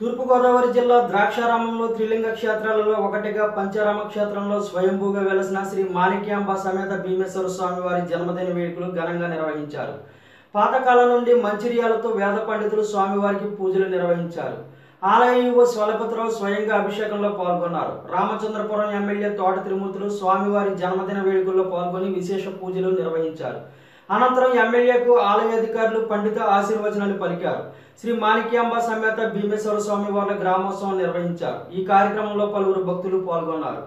తూర్పుగోదావరి జిల్లా ద్రాక్షారామంలో త్రిలింగ క్షేత్రాలలో ఒకటిగా పంచారామ క్షేత్రంలో స్వయంభూగా వెలసిన శ్రీ మాణిక్యాంబ సమేత భీమేశ్వర స్వామి వారి జన్మదిన వేడుకలు ఘనంగా నిర్వహించారు. పాతకాలం నుండి మంచిర్యాలతో వేద పండితులు స్వామివారికి పూజలు నిర్వహించారు. ఆలయ యువ స్వలపతిరావు స్వయంగా అభిషేకంలో పాల్గొన్నారు. రామచంద్రపురం ఎమ్మెల్యే తోట త్రిమూర్తులు స్వామివారి జన్మదిన వేడుకల్లో పాల్గొని విశేష పూజలు నిర్వహించారు. అనంతరం ఎమ్మెల్యేకు ఆలయ అధికారులు పండిత ఆశీర్వచనాలు పలికారు. శ్రీ మాణిక్యాంబ సమేత భీమేశ్వర స్వామి వార్ల గ్రామోత్సవం నిర్వహించారు. ఈ కార్యక్రమంలో పలువురు భక్తులు పాల్గొన్నారు.